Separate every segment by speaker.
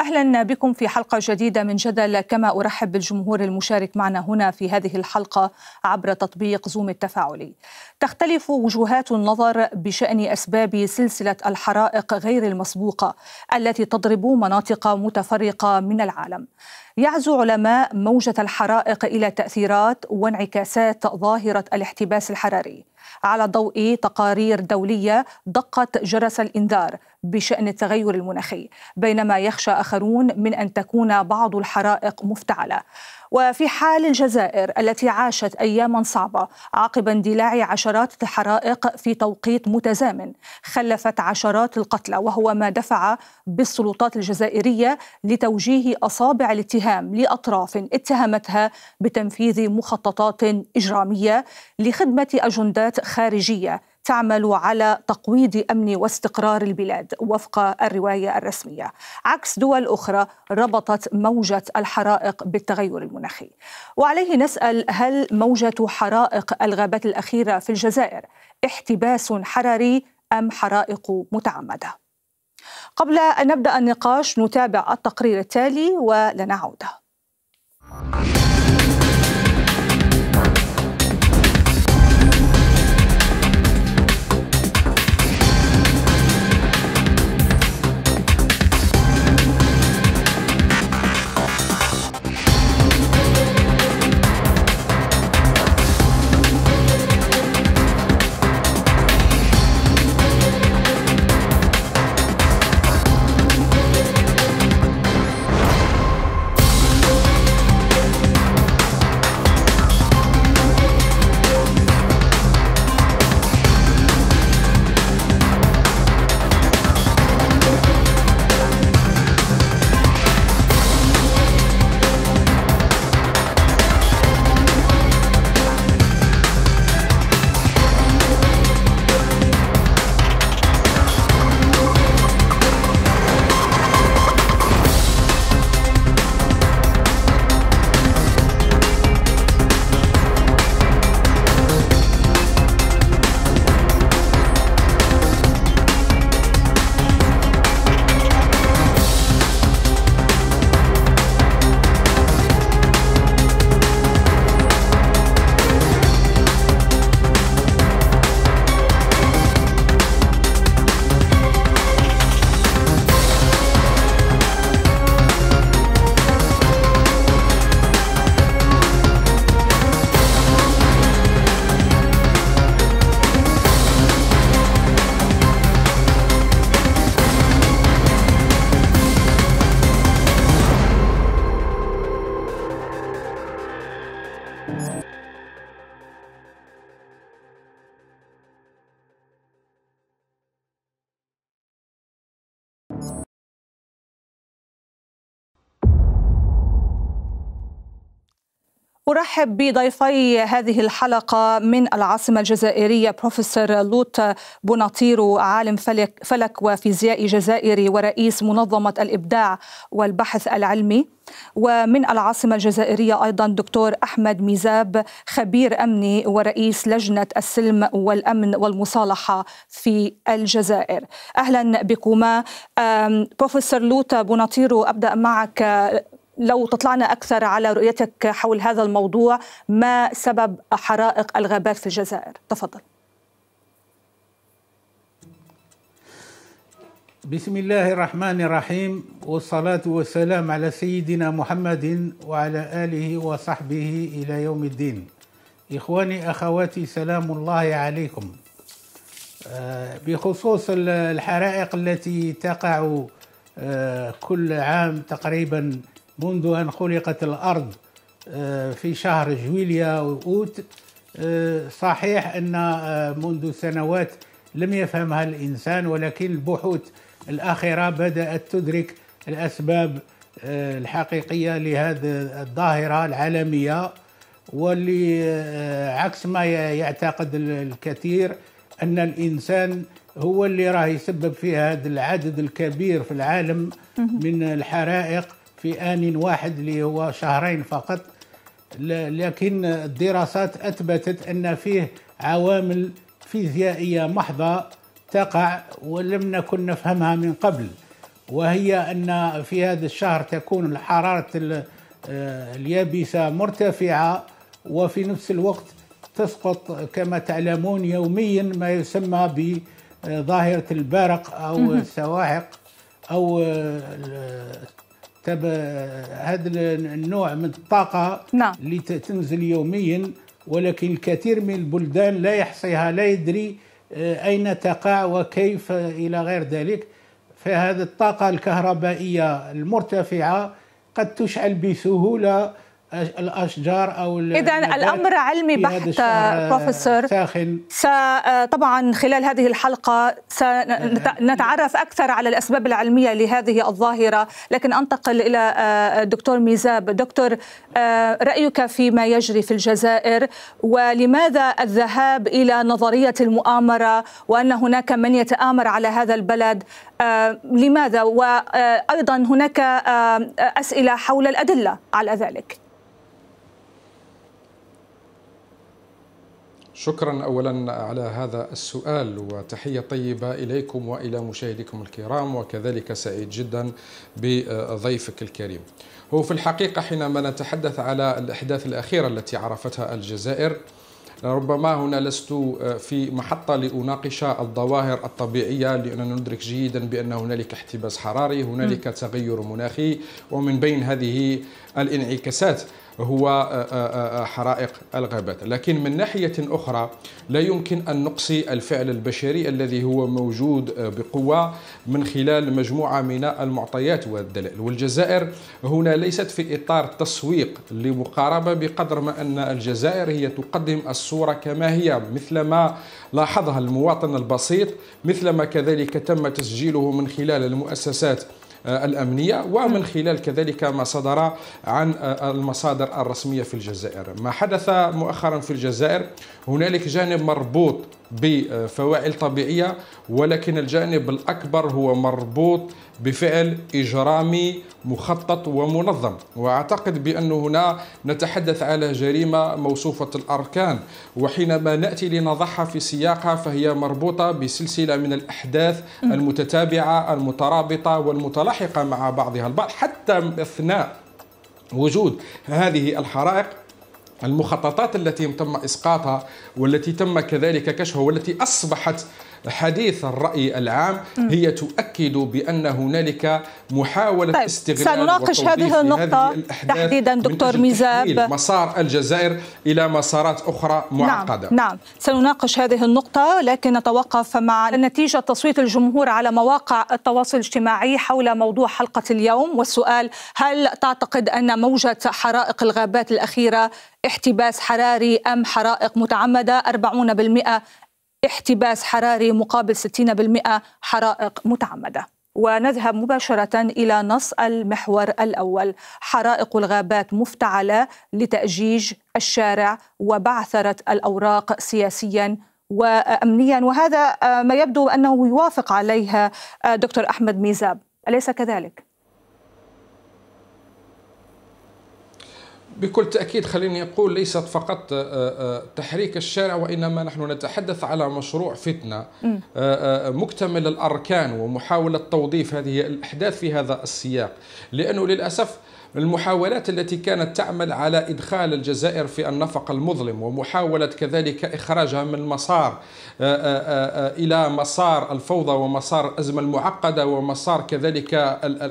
Speaker 1: أهلا بكم في حلقة جديدة من جدل كما أرحب بالجمهور المشارك معنا هنا في هذه الحلقة عبر تطبيق زوم التفاعلي. تختلف وجهات النظر بشأن أسباب سلسلة الحرائق غير المسبوقة التي تضرب مناطق متفرقة من العالم. يعزو علماء موجة الحرائق إلى تأثيرات وانعكاسات ظاهرة الاحتباس الحراري. على ضوء تقارير دولية دقت جرس الإنذار بشأن التغير المناخي بينما يخشى آخرون من أن تكون بعض الحرائق مفتعلة. وفي حال الجزائر التي عاشت اياما صعبة عقب اندلاع عشرات الحرائق في توقيت متزامن خلفت عشرات القتلى وهو ما دفع بالسلطات الجزائرية لتوجيه أصابع الاتهام لأطراف اتهمتها بتنفيذ مخططات إجرامية لخدمة أجندات خارجية تعمل على تقويض أمن واستقرار البلاد وفق الرواية الرسمية. عكس دول أخرى ربطت موجة الحرائق بالتغير المناخي. وعليه نسأل هل موجة حرائق الغابات الأخيرة في الجزائر احتباس حراري أم حرائق متعمدة؟ قبل أن نبدأ النقاش نتابع التقرير التالي ولنعود. أرحب بضيفي هذه الحلقة من العاصمة الجزائرية بروفيسور لوط بوناطيرو عالم فلك, فلك وفيزيائي جزائري ورئيس منظمة الإبداع والبحث العلمي. ومن العاصمة الجزائرية أيضا دكتور أحمد ميزاب خبير أمني ورئيس لجنة السلم والأمن والمصالحة في الجزائر. أهلا بكما. بروفيسور لوط بوناطيرو أبدأ معك. لو تطلعنا أكثر على رؤيتك حول هذا الموضوع ما سبب حرائق الغابات في الجزائر؟ تفضل.
Speaker 2: بسم الله الرحمن الرحيم والصلاة والسلام على سيدنا محمد وعلى آله وصحبه إلى يوم الدين. إخواني أخواتي سلام الله عليكم. بخصوص الحرائق التي تقع كل عام تقريبا منذ أن خلقت الأرض في شهر جويليا وأوت. صحيح أن منذ سنوات لم يفهمها الإنسان ولكن البحوث الأخيرة بدأت تدرك الأسباب الحقيقية لهذه الظاهرة العالمية. واللي عكس ما يعتقد الكثير أن الإنسان هو اللي راه يسبب في هذا العدد الكبير في العالم من الحرائق في آن واحد اللي هو شهرين فقط. لكن الدراسات أثبتت أن فيه عوامل فيزيائية محضة تقع ولم نكن نفهمها من قبل وهي أن في هذا الشهر تكون حرارة اليابسة مرتفعة وفي نفس الوقت تسقط كما تعلمون يوميا ما يسمى بظاهرة البرق أو السواحق أو تب هذا النوع من الطاقة نعم. اللي تنزل يوميا ولكن الكثير من البلدان لا يحصيها لا يدري آه، أين تقع وكيف إلى غير ذلك فهذه الطاقة الكهربائية المرتفعة قد تشعل بسهولة الأشجار أو
Speaker 1: اذا الأمر علمي بحت بروفيسور. ساخن. طبعا خلال هذه الحلقة سنتعرف أكثر على الأسباب العلمية لهذه الظاهرة. لكن أنتقل إلى الدكتور ميزاب. دكتور رأيك فيما يجري في الجزائر ولماذا الذهاب إلى نظرية المؤامرة وأن هناك من يتآمر على هذا البلد؟ لماذا؟ وأيضا هناك أسئلة حول الأدلة على ذلك.
Speaker 3: شكرا اولا على هذا السؤال وتحية طيبة إليكم وإلى مشاهديكم الكرام وكذلك سعيد جدا بضيفك الكريم. هو في الحقيقة حينما نتحدث على الأحداث الأخيرة التي عرفتها الجزائر ربما هنا لست في محطة لأناقش الظواهر الطبيعية لأننا ندرك جيدا بأن هنالك احتباس حراري هنالك تغير مناخي ومن بين هذه الانعكاسات هو آه، آه، آه، حرائق الغابات. لكن من ناحية أخرى لا يمكن أن نقصي الفعل البشري الذي هو موجود بقوة من خلال مجموعة من المعطيات والدلائل. والجزائر هنا ليست في إطار تسويق لمقاربة بقدر ما أن الجزائر هي تقدم الصورة كما هي مثلما لاحظها المواطن البسيط مثلما كذلك تم تسجيله من خلال المؤسسات الأمنية ومن خلال كذلك ما صدر عن آه، المصادر الرسمية في الجزائر. ما حدث مؤخرا في الجزائر هنالك جانب مربوط بفواعل طبيعية ولكن الجانب الأكبر هو مربوط بفعل إجرامي مخطط ومنظم. وأعتقد بأن هنا نتحدث على جريمة موصوفة الأركان. وحينما نأتي لنضعها في سياقها فهي مربوطة بسلسلة من الأحداث المتتابعة المترابطة والمتلاحقة مع بعضها. البعض حتى أثناء وجود هذه الحرائق المخططات التي تم إسقاطها والتي تم كذلك كشفها والتي أصبحت حديث الرأي العام هي تؤكد بأن هنالك محاولة طيب استغلال
Speaker 1: سنناقش هذه النقطة تحديدا دكتور ميزاب.
Speaker 3: مسار الجزائر إلى مسارات أخرى معقدة.
Speaker 1: نعم, نعم سنناقش هذه النقطة لكن نتوقف مع نتيجة تصويت الجمهور على مواقع التواصل الاجتماعي حول موضوع حلقة اليوم. والسؤال هل تعتقد أن موجة حرائق الغابات الأخيرة احتباس حراري أم حرائق متعمدة؟ 40% احتباس حراري مقابل 60% حرائق متعمدة. ونذهب مباشرة إلى نص المحور الأول. حرائق الغابات مفتعلة لتأجيج الشارع وبعثرة الأوراق سياسيا وأمنيا. وهذا ما يبدو أنه يوافق عليها دكتور أحمد ميزاب. أليس كذلك؟
Speaker 3: بكل تأكيد خليني أقول ليست فقط آه، آه، تحريك الشارع وإنما نحن نتحدث على مشروع فتنة آه، مكتمل الأركان ومحاولة توظيف هذه الأحداث في هذا السياق. لأنه للأسف المحاولات التي كانت تعمل على إدخال الجزائر في النفق المظلم ومحاولة كذلك إخراجها من مسار إلى مسار الفوضى ومسار الأزمة المعقدة ومسار كذلك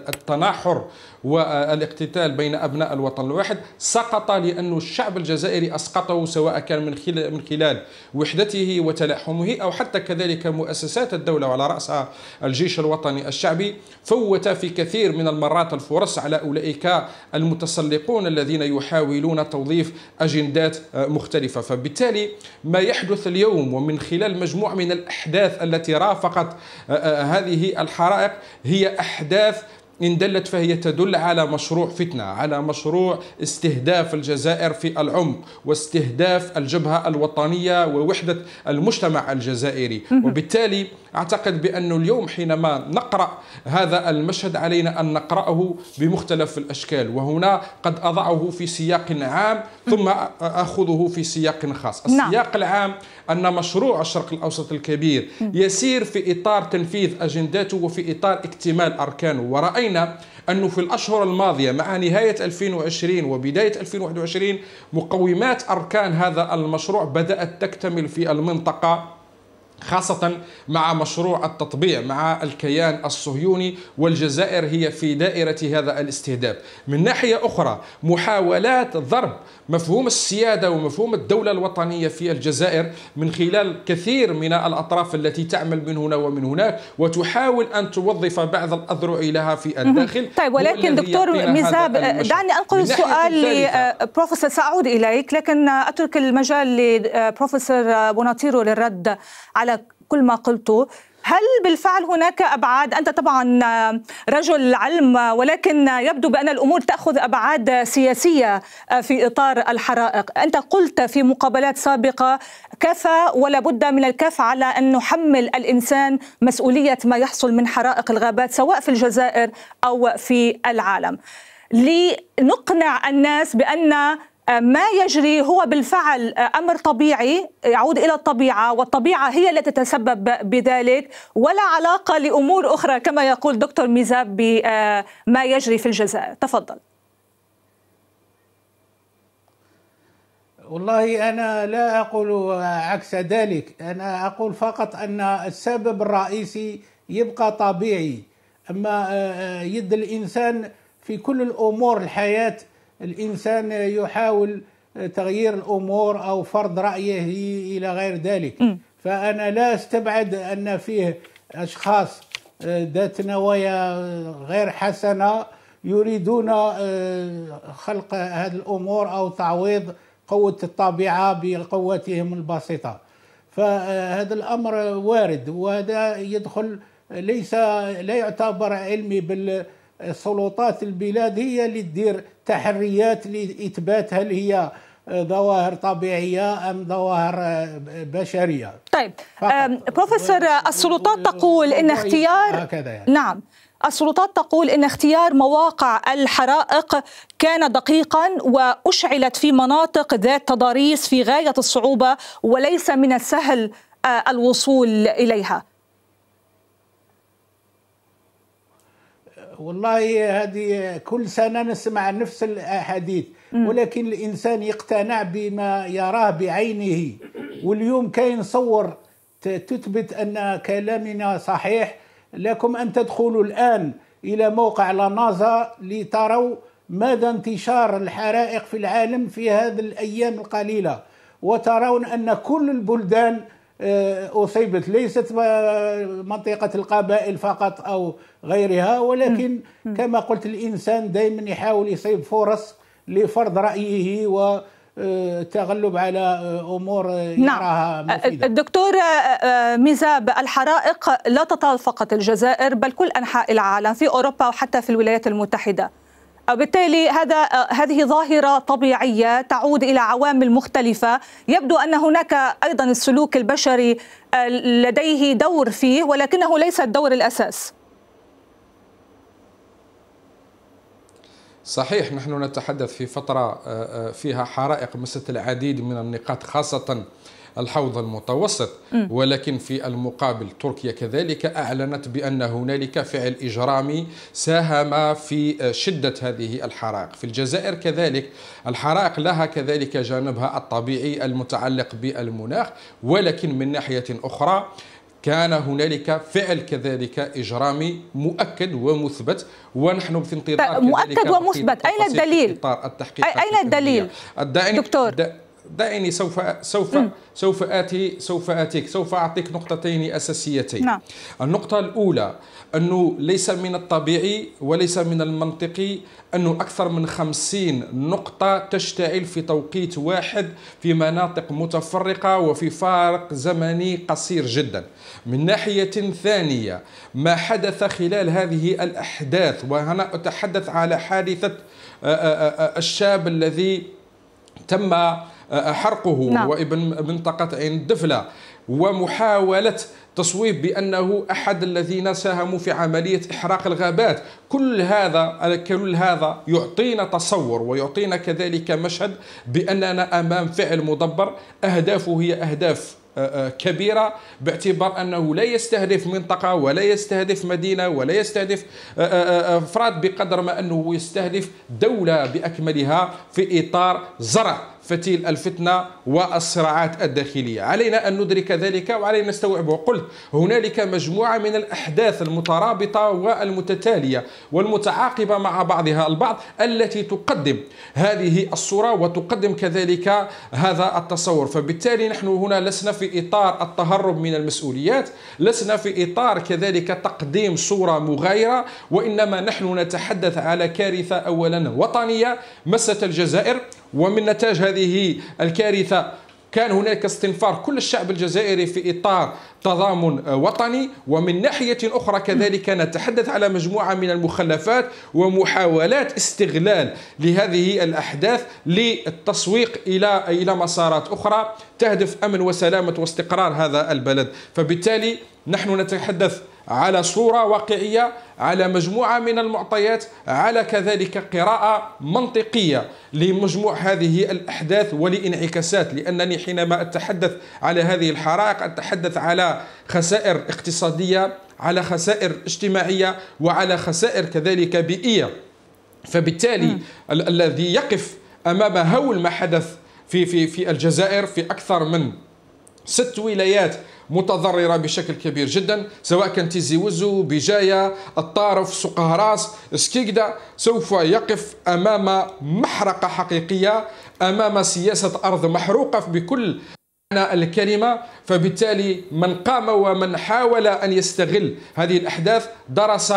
Speaker 3: التناحر والإقتتال بين أبناء الوطن الواحد سقط لأن الشعب الجزائري أسقطه سواء كان من خلال, من خلال وحدته وتلاحمه أو حتى كذلك مؤسسات الدولة وعلى رأسها الجيش الوطني الشعبي فوت في كثير من المرات الفرص على أولئك المتسلقون الذين يحاولون توظيف أجندات مختلفة. فبالتالي ما يحدث اليوم ومن خلال مجموعة من الأحداث التي رافقت هذه الحرائق هي أحداث إن دلت فهي تدل على مشروع فتنة على مشروع استهداف الجزائر في العمق واستهداف الجبهة الوطنية ووحدة المجتمع الجزائري. وبالتالي أعتقد بأنه اليوم حينما نقرأ هذا المشهد علينا أن نقرأه بمختلف الأشكال وهنا قد أضعه في سياق عام ثم أخذه في سياق خاص.
Speaker 1: نعم.
Speaker 3: السياق العام أن مشروع الشرق الأوسط الكبير يسير في إطار تنفيذ أجنداته وفي إطار اكتمال أركانه. ورأينا أنه في الأشهر الماضية مع نهاية 2020 وبداية 2021 مقومات أركان هذا المشروع بدأت تكتمل في المنطقة. خاصة مع مشروع التطبيع مع الكيان الصهيوني والجزائر هي في دائرة هذا الاستهداف. من ناحية أخرى محاولات ضرب مفهوم السيادة ومفهوم الدولة الوطنية في الجزائر من خلال كثير من الأطراف التي تعمل من هنا ومن هناك وتحاول أن توظف بعض الأذرع لها في الداخل.
Speaker 1: طيب ولكن دكتور ميزاب دعني أنقل السؤال لبروفيسور سأعود إليك لكن أترك المجال لبروفيسور بوناتيرو للرد على كل ما قلته. هل بالفعل هناك أبعاد؟ أنت طبعا رجل علم ولكن يبدو بأن الأمور تأخذ أبعاد سياسية في إطار الحرائق. أنت قلت في مقابلات سابقة كفى ولا بد من الكف على أن نحمل الإنسان مسؤولية ما يحصل من حرائق الغابات سواء في الجزائر أو في العالم. لنقنع الناس بأن ما يجري هو بالفعل أمر طبيعي يعود إلى الطبيعة والطبيعة هي التي تتسبب بذلك ولا علاقة لأمور أخرى كما يقول دكتور ميزاب بما يجري في الجزائر تفضل.
Speaker 2: والله أنا لا أقول عكس ذلك. أنا أقول فقط أن السبب الرئيسي يبقى طبيعي. أما يد الإنسان في كل الأمور الحياة الإنسان يحاول تغيير الأمور أو فرض رأيه إلى غير ذلك م. فأنا لا أستبعد أن فيه أشخاص ذات نوايا غير حسنة يريدون خلق هذه الأمور أو تعويض قوة الطبيعه بقوتهم البسيطة فهذا الأمر وارد وهذا يدخل ليس لا يعتبر علمي بال سلطات البلاد هي اللي تدير تحريات لاثبات هل هي ظواهر طبيعية أم ظواهر بشرية.
Speaker 1: طيب بروفيسور السلطات تقول إن اختيار يعني. نعم. السلطات تقول إن اختيار مواقع الحرائق كان دقيقا وأشعلت في مناطق ذات تضاريس في غاية الصعوبة وليس من السهل الوصول إليها.
Speaker 2: والله هذه كل سنة نسمع نفس الأحاديث ولكن الإنسان يقتنع بما يراه بعينه. واليوم كاين صور تثبت أن كلامنا صحيح لكم أن تدخلوا الآن إلى موقع لانازا لتروا مدى انتشار الحرائق في العالم في هذه الأيام القليلة. وترون أن كل البلدان أصيبت ليست منطقة القبائل فقط أو غيرها ولكن كما قلت الإنسان دائما يحاول يصيب فرص لفرض رأيه و التغلب على أمور يراها
Speaker 1: نعم. مفيدة. الدكتور ميزاب الحرائق لا تطال فقط الجزائر بل كل أنحاء العالم في أوروبا وحتى في الولايات المتحدة. وبالتالي هذا هذه ظاهرة طبيعية تعود إلى عوامل مختلفة. يبدو أن هناك أيضا السلوك البشري لديه دور فيه ولكنه ليس الدور الأساس.
Speaker 3: صحيح نحن نتحدث في فترة فيها حرائق مست العديد من النقاط خاصة الحوض المتوسط ولكن في المقابل تركيا كذلك أعلنت بأن هنالك فعل إجرامي ساهم في شدة هذه الحرائق. في الجزائر كذلك الحرائق لها كذلك جانبها الطبيعي المتعلق بالمناخ ولكن من ناحية أخرى كان هنالك فعل كذلك إجرامي مؤكد ومثبت ونحن في انتظار
Speaker 1: مؤكد ومثبت. أين الدليل؟ أين؟ الدليل؟ دكتور.
Speaker 3: دعيني سوف سوف م. سوف اتي سوف آتيك سوف أعطيك نقطتين أساسيتين
Speaker 1: نعم.
Speaker 3: النقطة الأولى أنه ليس من الطبيعي وليس من المنطقي انه أكثر من خمسين نقطة تشتعل في توقيت واحد في مناطق متفرقة وفي فارق زمني قصير جدا من ناحية ثانية ما حدث خلال هذه الأحداث وهنا أتحدث على حادثة الشاب الذي تم حرقه نعم. وابن منطقة عين دفلة. ومحاولة تصويب بأنه أحد الذين ساهموا في عملية إحراق الغابات. كل هذا كل هذا يعطينا تصور ويعطينا كذلك مشهد بأننا أمام فعل مدبر. أهدافه هي أهداف كبيرة باعتبار أنه لا يستهدف منطقة ولا يستهدف مدينة ولا يستهدف أفراد بقدر ما أنه يستهدف دولة بأكملها في إطار زرع. فتيل الفتنة والصراعات الداخلية. علينا أن ندرك ذلك وعلينا نستوعبه. قلت هنالك مجموعة من الأحداث المترابطة والمتتالية والمتعاقبة مع بعضها البعض التي تقدم هذه الصورة وتقدم كذلك هذا التصور. فبالتالي نحن هنا لسنا في إطار التهرب من المسؤوليات لسنا في إطار كذلك تقديم صورة مغايرة وإنما نحن نتحدث على كارثة أولا وطنية مست الجزائر. ومن نتاج هذه الكارثة كان هناك استنفار كل الشعب الجزائري في إطار تضامن وطني ومن ناحية أخرى كذلك نتحدث على مجموعة من المخلفات ومحاولات استغلال لهذه الأحداث للتسويق إلى إلى مسارات أخرى تهدف أمن وسلامة واستقرار هذا البلد. فبالتالي نحن نتحدث على صورة واقعية على مجموعة من المعطيات على كذلك قراءة منطقية لمجموع هذه الأحداث ولإنعكاسات. لأنني حينما أتحدث على هذه الحرائق أتحدث على خسائر اقتصادية على خسائر اجتماعية وعلى خسائر كذلك بيئية. فبالتالي ال الذي يقف أمام هول ما حدث في في في الجزائر في أكثر من ست ولايات متضررة بشكل كبير جدا سواء كان تيزي وزو بجاية الطارف سقهراس سكيكدا سوف يقف أمام محرقة حقيقية أمام سياسة أرض محروقة بكل الكلمة. فبالتالي من قام ومن حاول أن يستغل هذه الأحداث درس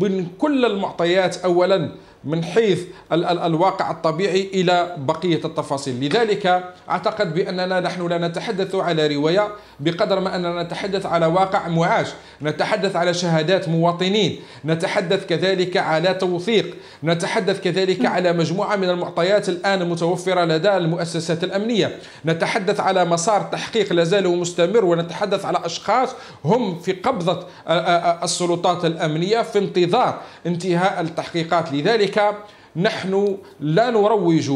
Speaker 3: من كل المعطيات أولا من حيث ال ال الواقع الطبيعي إلى بقية التفاصيل، لذلك أعتقد بأننا نحن لا نتحدث على رواية بقدر ما أننا نتحدث على واقع معاش، نتحدث على شهادات مواطنين، نتحدث كذلك على توثيق، نتحدث كذلك على مجموعة من المعطيات الآن متوفرة لدى المؤسسات الأمنية، نتحدث على مسار تحقيق لا زال مستمر ونتحدث على أشخاص هم في قبضة السلطات الأمنية في انتظار انتهاء التحقيقات، لذلك لذلك نحن لا نروج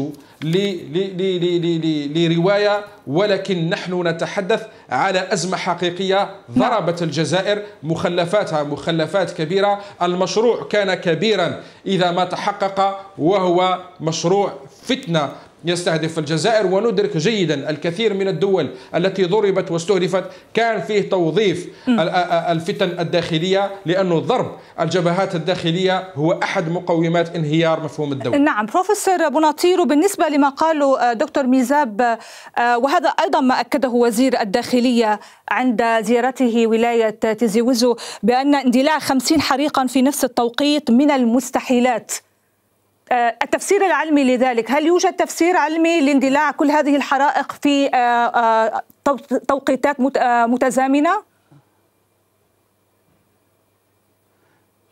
Speaker 3: لرواية ولكن نحن نتحدث على أزمة حقيقية ضربت الجزائر مخلفاتها مخلفات كبيرة. المشروع كان كبيرا إذا ما تحقق وهو مشروع فتنة. يستهدف الجزائر وندرك جيدا الكثير من الدول التي ضربت واستهدفت. كان فيه توظيف الفتن الداخلية لأنه ضرب الجبهات الداخلية هو أحد مقومات انهيار مفهوم الدولة.
Speaker 1: نعم بروفيسور بوناطير بالنسبة لما قاله دكتور ميزاب وهذا أيضا ما أكده وزير الداخلية عند زيارته ولاية تيزيوزو بأن اندلاع خمسين حريقا في نفس التوقيت من المستحيلات. التفسير العلمي لذلك هل يوجد تفسير علمي لاندلاع كل هذه الحرائق في آه، آه، توقيتات متزامنة؟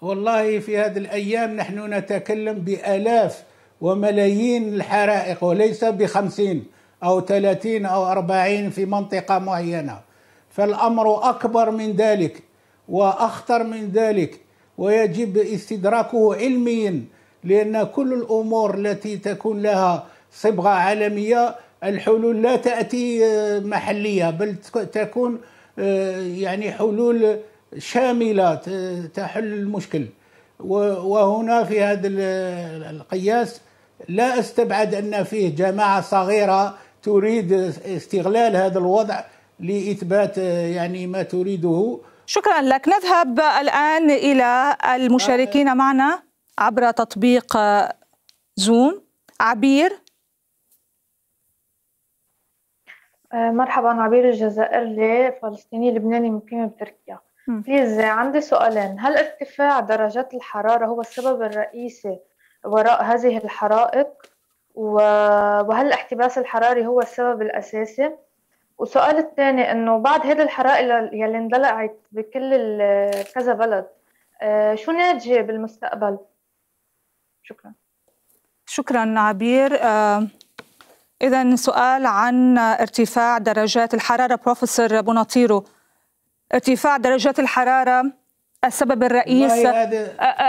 Speaker 2: والله في هذه الأيام نحن نتكلم بآلاف وملايين الحرائق وليس بخمسين أو ثلاثين أو أربعين في منطقة معينة. فالأمر أكبر من ذلك وأخطر من ذلك ويجب استدراكه علميا. لأن كل الأمور التي تكون لها صبغة عالمية الحلول لا تأتي آه، محلية بل تكون آه، يعني حلول شاملة تحل المشكل. وهنا في هذا القياس لا أستبعد أن فيه جماعة صغيرة تريد استغلال هذا الوضع لإثبات آه، يعني ما تريده.
Speaker 1: شكرا لك. نذهب الآن إلى المشاركين معنا. عبر تطبيق زوم. عبير.
Speaker 4: آه، مرحبا عبير الجزائري فلسطيني لبناني مقيم بتركيا. بليز عندي سؤالين. هل ارتفاع درجات الحرارة هو السبب الرئيسي وراء هذه الحرائق؟ وهل الاحتباس الحراري هو السبب الأساسي؟ والسؤال الثاني إنه بعد هذه الحرائق يلي اندلعت بكل كذا بلد آه، شو ناتجة بالمستقبل؟ شكرا.
Speaker 1: شكرا عبير. آه، إذا سؤال عن ارتفاع درجات الحرارة. بروفيسور بوناطيرو ارتفاع درجات الحرارة السبب الرئيس.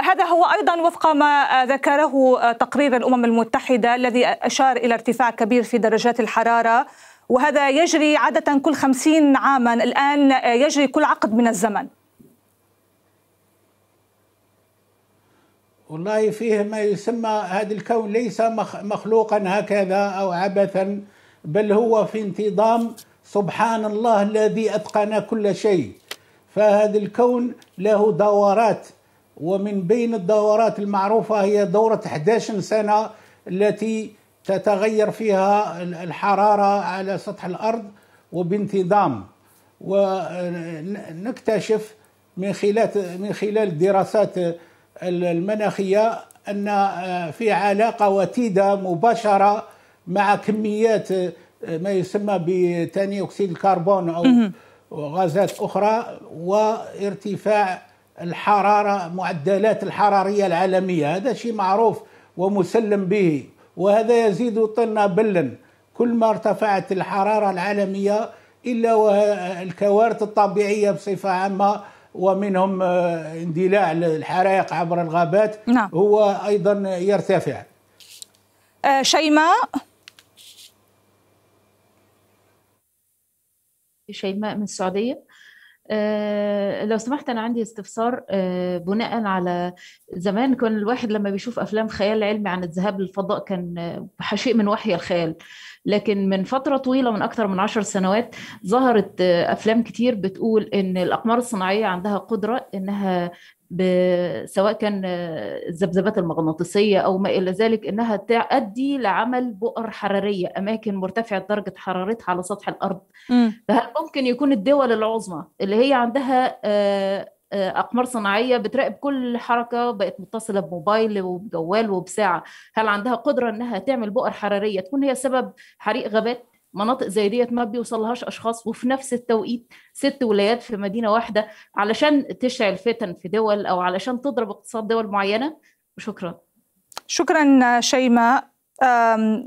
Speaker 1: هذا هو أيضا وفق ما ذكره تقرير الأمم المتحدة الذي أشار إلى ارتفاع كبير في درجات الحرارة. وهذا يجري عادة كل خمسين عاما. الآن يجري كل عقد من الزمن.
Speaker 2: والله فيه ما يسمى هذا الكون ليس مخلوقا هكذا أو عبثا بل هو في انتظام سبحان الله الذي أتقن كل شيء. فهذا الكون له دورات ومن بين الدورات المعروفة هي دورة 11 سنة التي تتغير فيها الحرارة على سطح الأرض وبانتظام. ونكتشف من خلال من خلال الدراسات المناخية أن في علاقة وتيدة مباشرة مع كميات ما يسمى بثاني أكسيد الكربون أو غازات أخرى وارتفاع الحرارة معدلات الحرارية العالمية. هذا شيء معروف ومسلم به وهذا يزيد طنا بلا كل ما ارتفعت الحرارة العالمية إلا والكوارث الطبيعية بصفة عامة ومنهم آه، اندلاع الحرائق عبر الغابات نعم. هو أيضا يرتفع.
Speaker 1: آه، شيماء.
Speaker 5: شيماء من السعودية. أه لو سمحت أنا عندي استفسار أه بناء على زمان كان الواحد لما بيشوف أفلام خيال علمي عن الذهاب للفضاء كان آه، شيء من وحي الخيال. لكن من فترة طويلة من أكثر من عشر سنوات ظهرت آه، أفلام كتير بتقول إن الأقمار الصناعية عندها قدرة إنها سواء كان آه، الذبذبات المغناطيسية أو ما إلى ذلك إنها تؤدي لعمل بؤر حرارية أماكن مرتفعة درجة حرارتها على سطح الأرض م. فهل ممكن يكون الدول العظمى اللي هي عندها آه، آه، أقمار صناعية بتراقب كل حركة بقت متصلة بموبايل وبجوال وبساعة هل عندها قدرة إنها تعمل بؤر حرارية تكون هي سبب حريق غابات مناطق زي ديت ما بيوصلهاش أشخاص وفي نفس التوقيت ست ولايات في مدينة واحدة علشان تشعل فتن في دول أو علشان تضرب اقتصاد دول معينة. وشكرا
Speaker 1: شكرا شيماء.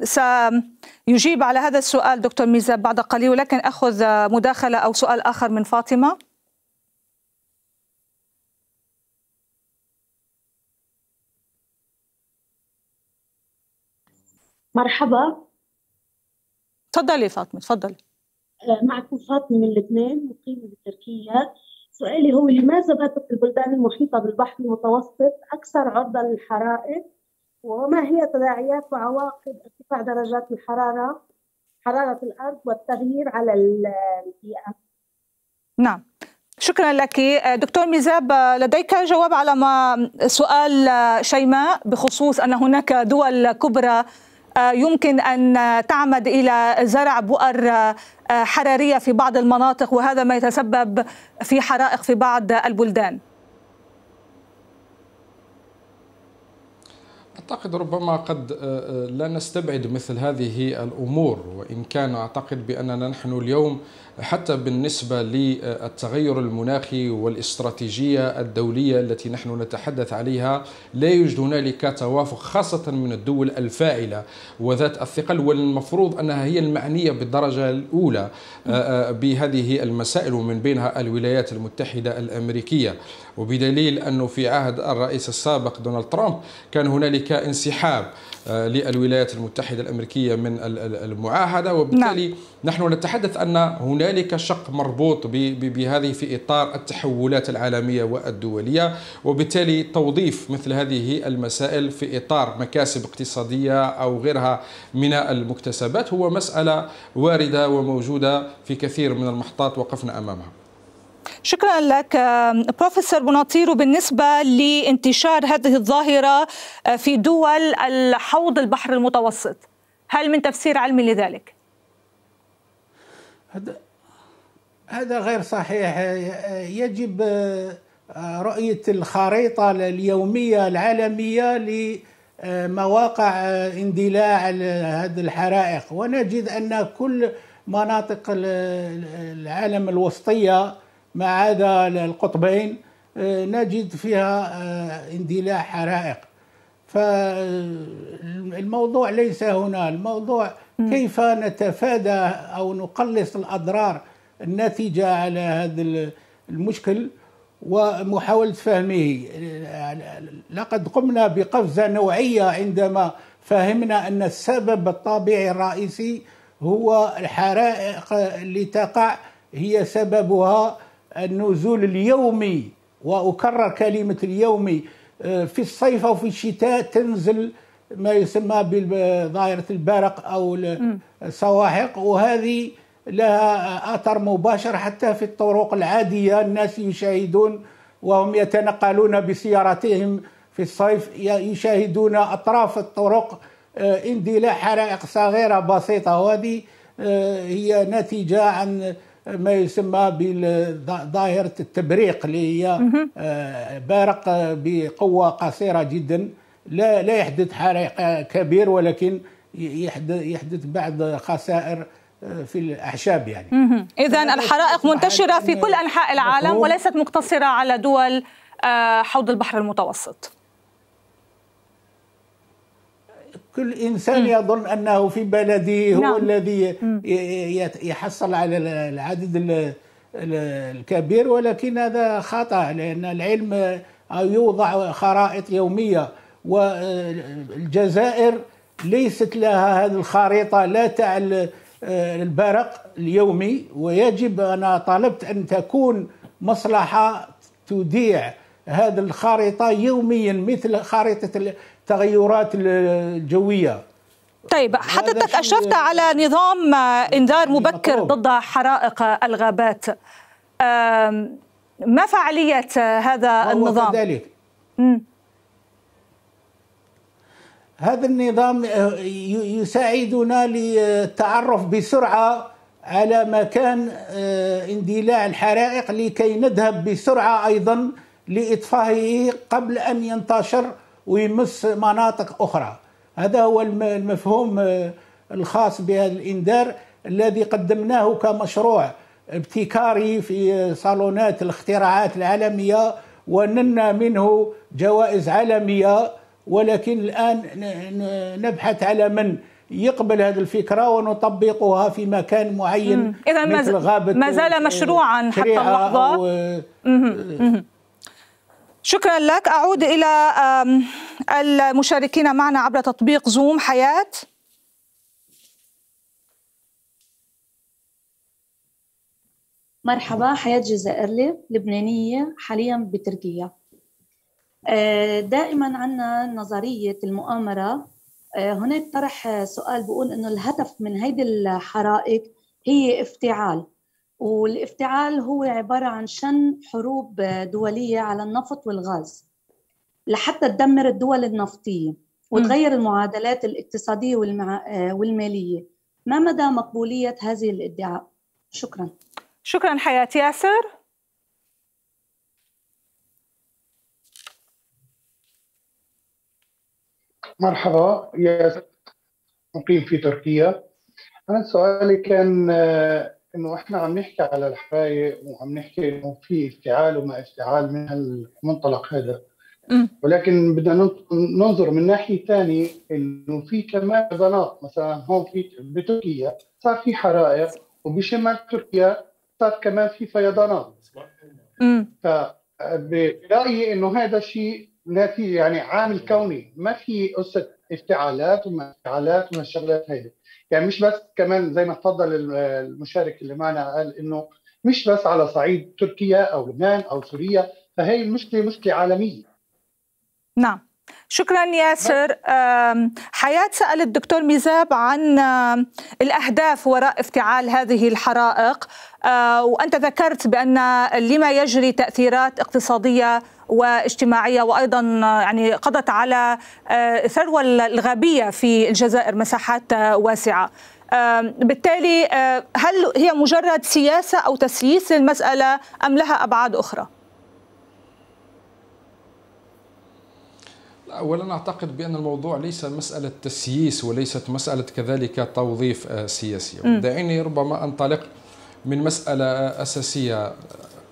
Speaker 1: سيجيب على هذا السؤال دكتور ميزاب بعد قليل ولكن أخذ مداخلة أو سؤال آخر من فاطمة.
Speaker 6: مرحبا.
Speaker 1: تفضلي فاطمة تفضلي
Speaker 6: آه، معكم فاطمة من لبنان مقيمة بتركيا سؤالي هو لماذا باتت البلدان المحيطة بالبحر المتوسط أكثر عرضة للحرائق؟ وما هي تداعيات وعواقب ارتفاع درجات الحرارة حرارة الأرض والتغيير على البيئة؟
Speaker 1: نعم. شكرا لك. دكتور ميزاب لديك جواب على ما سؤال شيماء بخصوص أن هناك دول كبرى آه، يمكن أن تعمد إلى زرع بؤر آه، حرارية في بعض المناطق وهذا ما يتسبب في حرائق في بعض البلدان.
Speaker 3: أعتقد ربما قد آه، لا نستبعد مثل هذه الأمور وإن كان أعتقد بأننا نحن اليوم حتى بالنسبة للتغير المناخي والاستراتيجية الدولية التي نحن نتحدث عليها لا يوجد هنالك توافق خاصة من الدول الفاعلة وذات الثقل والمفروض أنها هي المعنية بالدرجة الأولى آه، آه، بهذه المسائل ومن بينها الولايات المتحدة الأمريكية. وبدليل أنه في عهد الرئيس السابق دونالد ترامب كان هنالك انسحاب آه، للولايات المتحدة الأمريكية من المعاهدة وبالتالي نعم. نحن نتحدث أن هنالك شق مربوط بهذه في إطار التحولات العالمية والدولية وبالتالي توظيف مثل هذه المسائل في إطار مكاسب اقتصادية أو غيرها من المكتسبات هو مسألة واردة وموجودة في كثير من المحطات وقفنا أمامها
Speaker 1: شكرا لك بروفيسور بناطير بالنسبة لانتشار هذه الظاهرة آه، في دول الحوض البحر المتوسط هل من تفسير علمي لذلك؟
Speaker 2: هذا غير صحيح يجب رؤية الخريطة اليومية العالمية لمواقع اندلاع هذه الحرائق ونجد أن كل مناطق العالم الوسطية ما عدا القطبين نجد فيها اندلاع حرائق فالموضوع ليس هنا. الموضوع كيف نتفادى أو نقلص الأضرار الناتجة على هذا المشكل ومحاولة فهمه. لقد قمنا بقفزة نوعية عندما فهمنا أن السبب الطبيعي الرئيسي هو الحرائق اللي تقع هي سببها النزول اليومي وأكرر كلمة اليومي في الصيف أو في الشتاء تنزل ما يسمى بظاهرة البرق أو الصواحق وهذه لها اثر مباشر حتى في الطرق العادية. الناس يشاهدون وهم يتنقلون بسيارتهم في الصيف يشاهدون أطراف الطرق آه، اندلاع حرائق صغيرة بسيطة. وهذه آه، هي نتيجه عن ما يسمى بظاهره التبريق اللي هي آه، بارق بقوة قصيرة جدا. لا لا يحدث حريق كبير ولكن يحدث بعض خسائر في الأعشاب يعني.
Speaker 1: اذا الحرائق منتشرة في كل أنحاء العالم وليست مقتصرة على دول آه، حوض البحر المتوسط.
Speaker 2: كل إنسان مم. يظن أنه في بلده هو نعم. الذي يحصل على العدد الكبير ولكن هذا خطأ لأن العلم يوضع خرائط يومية والجزائر ليست لها هذه الخريطة لا تاع البرق اليومي ويجب أنا طلبت أن تكون مصلحة تذيع هذه الخارطة يوميا مثل خارطة التغيرات الجوية.
Speaker 1: طيب حضرتك أشرفت على نظام إنذار مبكر ضد حرائق الغابات. ما فعالية هذا النظام؟
Speaker 2: كذلك؟ هذا النظام آه، يساعدنا للتعرف بسرعة على مكان آه، اندلاع الحرائق لكي نذهب بسرعة أيضا لإطفائه قبل أن ينتشر ويمس مناطق أخرى. هذا هو المفهوم آه، الخاص بهذا الانذار الذي قدمناه كمشروع ابتكاري في صالونات الاختراعات العالمية ونلنا منه جوائز عالمية. ولكن الآن نبحث على من يقبل هذه الفكرة ونطبقها في مكان معين
Speaker 1: غابة ما زال مشروعا حتى اللحظة. شكرا لك. أعود إلى المشاركين معنا عبر تطبيق زوم. حياة.
Speaker 7: مرحبا حياة جزائرية لبنانية حاليا بتركيا. آه، دائما عندنا نظرية المؤامرة. آه، هناك طرح سؤال بيقول إنه الهدف من هيدي الحرائق هي افتعال. والإفتعال هو عبارة عن شن حروب دولية على النفط والغاز لحتى تدمر الدول النفطية وتغير المعادلات الاقتصادية آه، والمالية. ما مدى مقبولية هذه الإدعاء؟ شكرا.
Speaker 1: شكرا حياة ياسر.
Speaker 8: مرحبا يا مقيم في تركيا. أنا سؤالي كان إنه إحنا عم نحكي على الحرايق وعم نحكي إنه في افتعال وما افتعال من هالمنطلق هذا. ولكن بدنا ننظر من ناحية ثانية إنه في كمان فيضانات مثلا هون في بتركيا صار في حرائق وبشمال تركيا صار كمان في فيضانات. فبرأيي إنه هذا شيء ناتج يعني عامل كوني. ما في قصة افتعالات وما افتعالات وما الشغلات هيدي. يعني مش بس كمان زي ما تفضل المشارك اللي معنا قال إنه مش بس على صعيد تركيا أو لبنان أو سوريا فهي المشكلة مشكلة عالمية.
Speaker 1: نعم. شكرا ياسر حياة سأل الدكتور ميزاب عن الأهداف وراء افتعال هذه الحرائق آه، وأنت ذكرت بأن لما يجري تأثيرات اقتصادية واجتماعية وأيضا يعني قضت على آه، الغابيه في الجزائر مساحات واسعة. بالتالي هل هي مجرد سياسة أو تسييس للمسألة أم لها أبعاد أخرى؟
Speaker 3: اولا أعتقد بأن الموضوع ليس مسألة تسييس وليست مسألة كذلك توظيف سياسي. دعيني ربما انطلق من مسألة أساسية.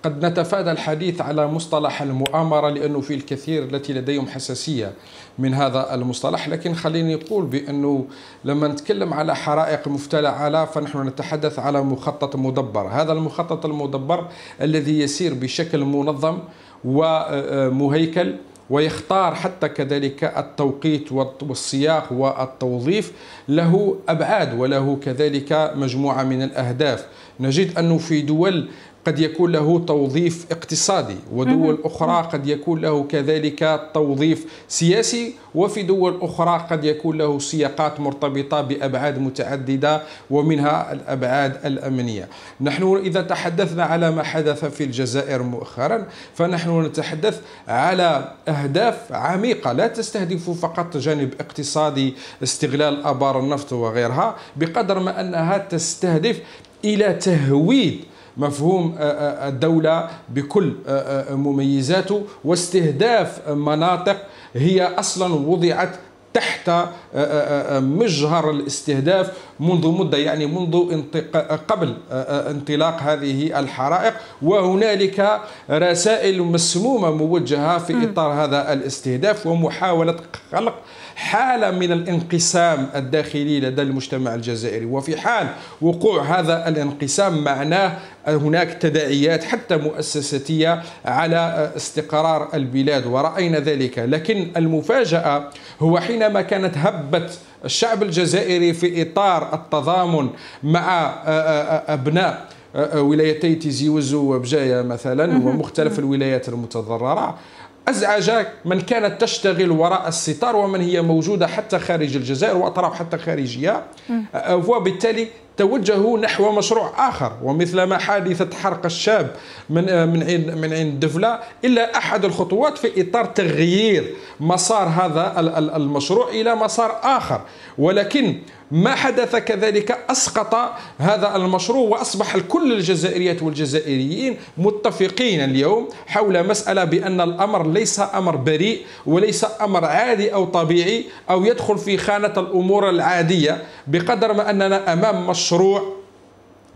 Speaker 3: قد نتفادى الحديث على مصطلح المؤامرة لأنه في الكثير التي لديهم حساسية من هذا المصطلح. لكن خليني أقول بأنه لما نتكلم على حرائق مفتعلة فنحن نتحدث على مخطط مدبر. هذا المخطط المدبر الذي يسير بشكل منظم ومهيكل ويختار حتى كذلك التوقيت والسياق والتوظيف. له أبعاد وله كذلك مجموعة من الأهداف. نجد أنه في دول قد يكون له توظيف اقتصادي ودول أخرى قد يكون له كذلك توظيف سياسي وفي دول أخرى قد يكون له سياقات مرتبطة بأبعاد متعددة ومنها الأبعاد الأمنية. نحن إذا تحدثنا على ما حدث في الجزائر مؤخرا فنحن نتحدث على أهداف عميقة لا تستهدف فقط جانب اقتصادي استغلال آبار النفط وغيرها بقدر ما أنها تستهدف إلى تهويد مفهوم الدولة بكل مميزاته. واستهداف مناطق هي أصلا وضعت تحت مجهر الاستهداف منذ مدة يعني منذ قبل انطلاق هذه الحرائق. وهنالك رسائل مسمومة موجهة في إطار هذا الاستهداف ومحاولة خلق حالة من الانقسام الداخلي لدى المجتمع الجزائري. وفي حال وقوع هذا الانقسام معناه هناك تداعيات حتى مؤسساتية على استقرار البلاد ورأينا ذلك. لكن المفاجأة هو حينما كانت هبة الشعب الجزائري في إطار التضامن مع أبناء ولايتي تيزي وزو وبجاية مثلا ومختلف الولايات المتضررة. أزعج من كانت تشتغل وراء الستار ومن هي موجودة حتى خارج الجزائر وأطراف حتى خارجية. وبالتالي توجهوا نحو مشروع آخر ومثل ما حادثة حرق الشاب من من عند من عند دفلة إلا أحد الخطوات في إطار تغيير مسار هذا المشروع إلى مسار آخر. ولكن ما حدث كذلك أسقط هذا المشروع وأصبح كل الجزائريات والجزائريين متفقين اليوم حول مسألة بأن الأمر ليس أمر بريء وليس أمر عادي أو طبيعي أو يدخل في خانة الأمور العادية بقدر ما أننا أمام مشروع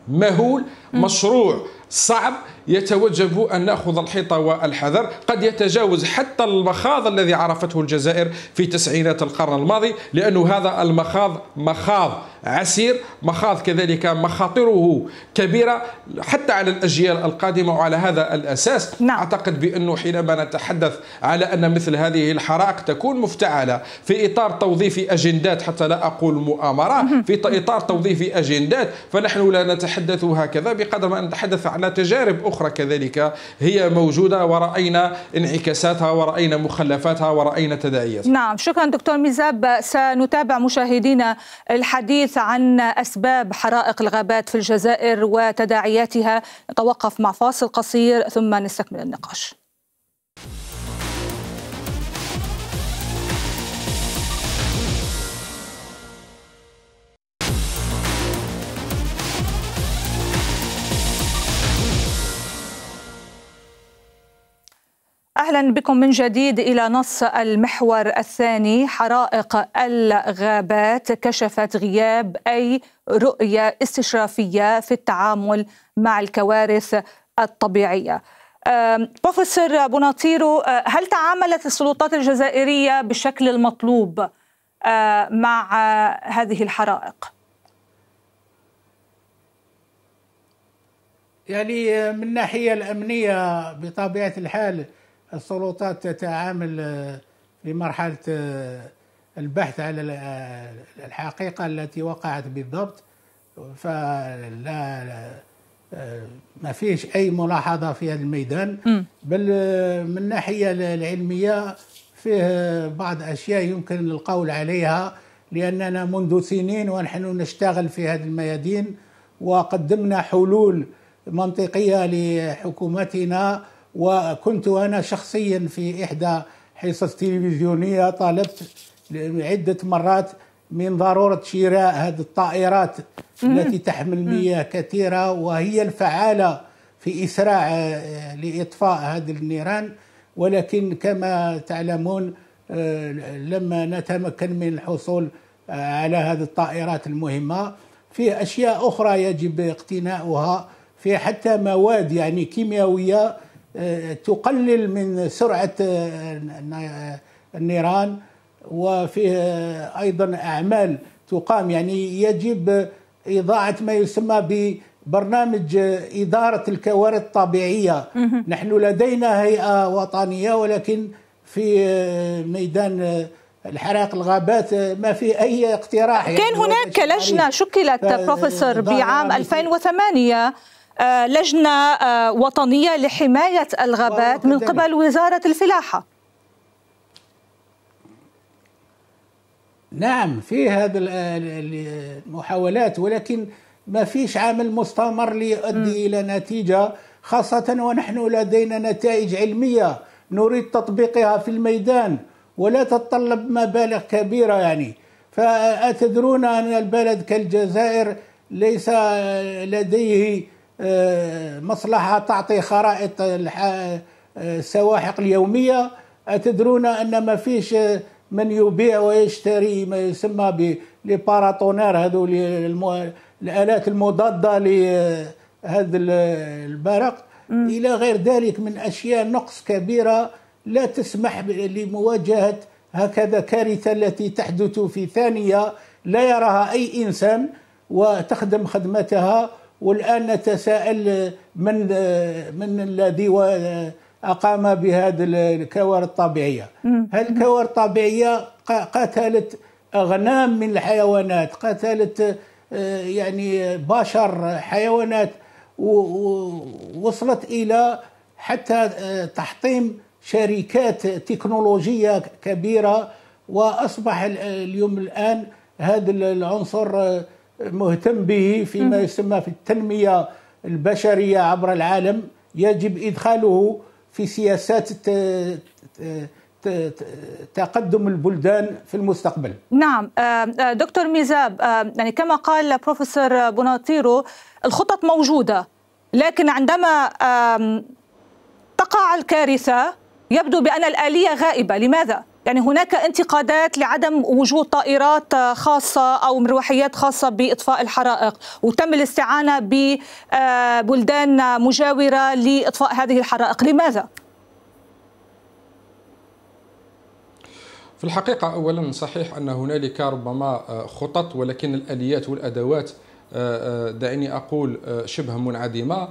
Speaker 3: مهول مشروع صعب يتوجب أن نأخذ الحيطة والحذر. قد يتجاوز حتى المخاض الذي عرفته الجزائر في تسعينات القرن الماضي لأن هذا المخاض مخاض عسير مخاض كذلك مخاطره كبيرة حتى على الأجيال القادمة وعلى هذا الأساس. نعم. أعتقد بأنه حينما نتحدث على أن مثل هذه الحرائق تكون مفتعلة في إطار توظيف أجندات حتى لا أقول مؤامرة في إطار توظيف أجندات فنحن لا نتحدث هكذا بقدر ما نتحدث على تجارب أخرى. كذلك هي موجودة ورأينا انعكاساتها ورأينا مخلفاتها ورأينا تداعياتها.
Speaker 1: نعم شكرا دكتور ميزاب. سنتابع مشاهدينا الحديث عن أسباب حرائق الغابات في الجزائر وتداعياتها. نتوقف مع فاصل قصير ثم نستكمل النقاش. أهلا بكم من جديد إلى نص المحور الثاني حرائق الغابات كشفت غياب أي رؤية استشرافية في التعامل مع الكوارث الطبيعية. بروفيسور بوناطيرو هل تعاملت السلطات الجزائرية بالشكل المطلوب مع هذه الحرائق؟
Speaker 2: يعني من الناحية الأمنية بطبيعة الحال السلطات تتعامل في مرحلة البحث على الحقيقة التي وقعت بالضبط. فلا ما فيش أي ملاحظة في هذا الميدان. بل من الناحية العلمية فيه بعض أشياء يمكن القول عليها لأننا منذ سنين ونحن نشتغل في هذه الميادين وقدمنا حلول منطقية لحكومتنا وكنت أنا شخصيا في إحدى حصص تلفزيونية طالبت عدة مرات من ضرورة شراء هذه الطائرات التي تحمل مياه كثيرة وهي الفعالة في إسراع آه، لإطفاء هذه النيران. ولكن كما تعلمون آه، لما نتمكن من الحصول على هذه الطائرات المهمة في أشياء أخرى يجب اقتناؤها في حتى مواد يعني كيميائية آه، تقلل من سرعة النيران وفيه أيضا أعمال تقام. يعني يجب إضاعة ما يسمى ببرنامج إدارة الكوارث الطبيعية. نحن لدينا هيئة وطنية ولكن في ميدان الحرائق الغابات ما في أي اقتراح.
Speaker 1: يعني كان هناك لجنة شكلت بروفيسور بعام 2008 آه، لجنة آه، وطنية لحماية الغابات من قبل وزارة الفلاحة.
Speaker 2: نعم في هذا المحاولات ولكن ما فيش عامل مستمر ليؤدي إلى نتيجة خاصة ونحن لدينا نتائج علمية نريد تطبيقها في الميدان ولا تتطلب مبالغ كبيرة يعني. فأتدرون أن البلد كالجزائر ليس لديه آه، مصلحة تعطي خرائط السواحق اليومية. أتدرون أن ما فيش من يبيع ويشتري ما يسمى بباراتونير هذول الآلات المضادة لهذا البرق. إلى غير ذلك من أشياء نقص كبيرة لا تسمح لمواجهة هكذا كارثة التي تحدث في ثانية. لا يراها أي إنسان وتخدم خدمتها. والآن نتساءل من من الذي أقام بهذه الكوارث الطبيعية. هذه الكوارث الطبيعية قتلت أغنام من الحيوانات قتلت آه، يعني بشر حيوانات ووصلت إلى حتى آه، تحطيم شركات تكنولوجية كبيرة وأصبح اليوم الآن هذا العنصر آه، مهتم به فيما يسمى في التنمية البشرية عبر العالم. يجب إدخاله في سياسات تقدم البلدان في المستقبل.
Speaker 1: نعم. آه، آه، دكتور ميزاب آه، يعني كما قال بروفيسور بوناتيرو الخطط موجودة لكن عندما تقع الكارثة يبدو بأن الآلية غائبة. لماذا؟ يعني هناك انتقادات لعدم وجود طائرات خاصة أو مروحيات خاصة بإطفاء الحرائق وتم الاستعانة ببلدان مجاورة لإطفاء هذه الحرائق لماذا؟
Speaker 3: في الحقيقة أولا صحيح أن هنالك ربما خطط ولكن الآليات والأدوات دعني أقول شبه منعدمة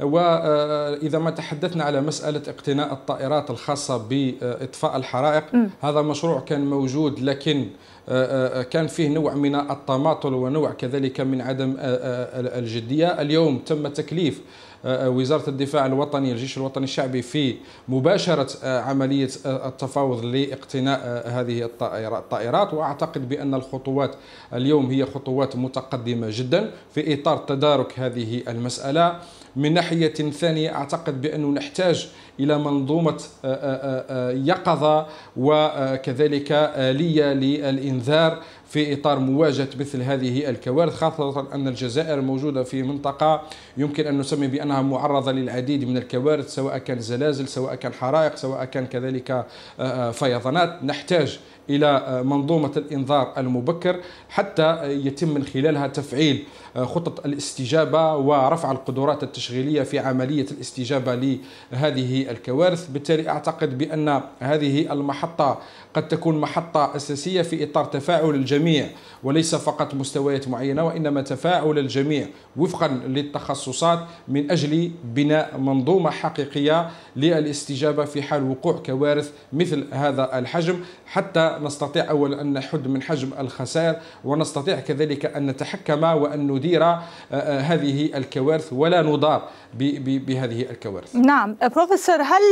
Speaker 3: وإذا ما تحدثنا على مسألة اقتناء الطائرات الخاصة بإطفاء الحرائق م. هذا مشروع كان موجود لكن آه، آه، كان فيه نوع من التماطل ونوع كذلك من عدم آه، الجدية اليوم تم تكليف وزارة الدفاع الوطني الجيش الوطني الشعبي في مباشرة عملية التفاوض لاقتناء هذه الطائرات. وأعتقد بأن الخطوات اليوم هي خطوات متقدمة جدا في إطار تدارك هذه المسألة. من ناحية ثانية أعتقد بأنه نحتاج إلى منظومة آه، آه، آه، يقظة وكذلك آلية للإنذار. في إطار مواجهة مثل هذه الكوارث خاصة أن الجزائر موجودة في منطقة يمكن أن نسمي بأنها معرضة للعديد من الكوارث سواء كان زلازل سواء كان حرائق سواء كان كذلك فيضانات. نحتاج إلى منظومة الإنذار المبكر حتى يتم من خلالها تفعيل خطط الاستجابة ورفع القدرات التشغيلية في عملية الاستجابة لهذه الكوارث. بالتالي أعتقد بأن هذه المحطة قد تكون محطة أساسية في إطار تفاعل الجميع وليس فقط مستويات معينة وإنما تفاعل الجميع وفقا للتخصصات من أجل بناء منظومة حقيقية للاستجابة في حال وقوع كوارث مثل هذا الحجم. حتى نستطيع اولا أن نحد من حجم الخسائر ونستطيع كذلك أن نتحكم وأن ندير آه، آه، هذه الكوارث ولا نضار بهذه الكوارث.
Speaker 1: نعم بروفيسور هل